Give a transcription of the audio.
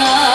Allah